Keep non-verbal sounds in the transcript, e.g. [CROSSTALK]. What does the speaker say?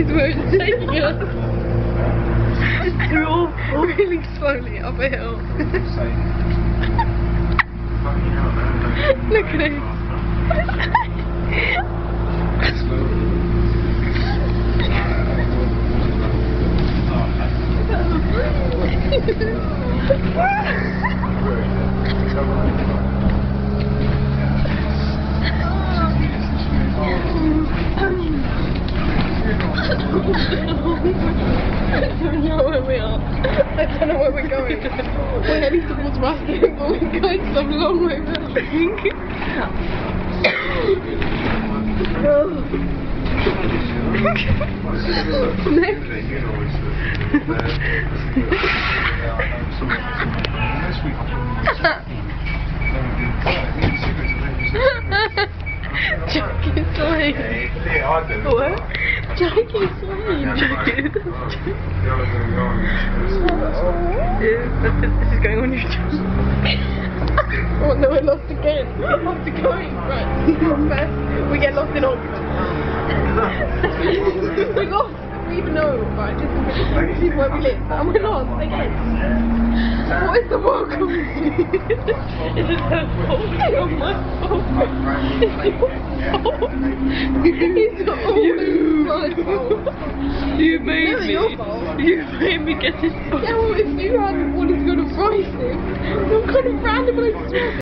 is where it's taking us. really slowly up a hill. Look at [LAUGHS] [LAUGHS] I don't know where we are. I don't know where we're going. We're heading towards Ruskin, but we're going some long way back. Jackie's flying. What? Flying. Jackie. this is going on your YouTube. oh no, I lost again. Have to go. Right. We get lost in Oxford. we lost. We even know. Right, is, this where we live. And we're lost again. What is the welcome? is it her fault? Not my fault. It's your fault. It's always me. your fault. You made me get this. Yeah, well, if you hadn't wanted to go to Brighton, some kind of random place